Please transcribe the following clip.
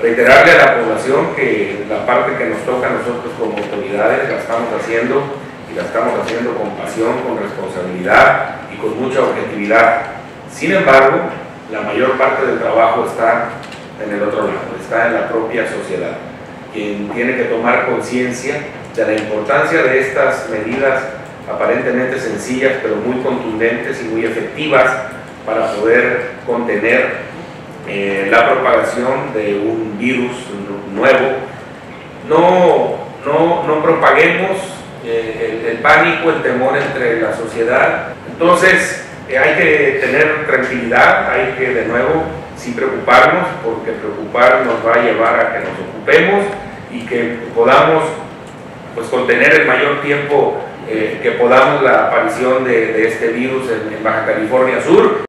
Reiterarle a la población que la parte que nos toca a nosotros como autoridades la estamos haciendo y la estamos haciendo con pasión, con responsabilidad y con mucha objetividad. Sin embargo, la mayor parte del trabajo está en el otro lado, está en la propia sociedad, quien tiene que tomar conciencia de la importancia de estas medidas aparentemente sencillas, pero muy contundentes y muy efectivas para poder contener eh, la propagación de un virus nuevo. No, no, no propaguemos eh, el, pánico, el temor entre la sociedad. Entonces, eh, hay que tener tranquilidad, hay que de nuevo sin preocuparnos, porque preocupar nos va a llevar a que nos ocupemos y que podamos pues, contener el mayor tiempo que podamos la aparición de, este virus en, Baja California Sur